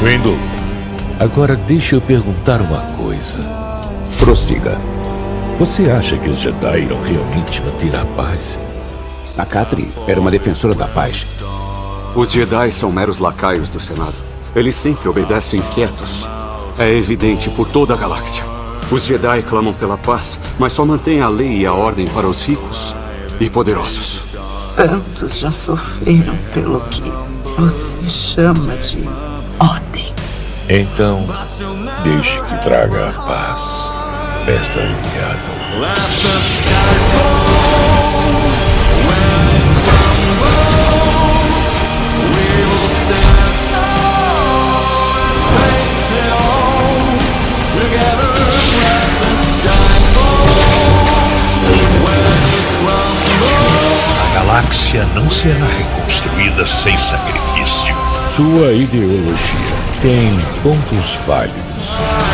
Wendell, agora deixa eu perguntar uma coisa. Prossiga. Você acha que os Jedi irão realmente manter a paz? A Katri era uma defensora da paz. Os Jedi são meros lacaios do Senado. Eles sempre obedecem quietos. É evidente por toda a galáxia. Os Jedi clamam pela paz, mas só mantêm a lei e a ordem para os ricos e poderosos. Tantos já sofreram pelo que você chama de ordem. Então, deixe que traga a paz. Esta enviada. A galáxia não será reconstruída sem sacrifício. Sua ideologia tem pontos válidos.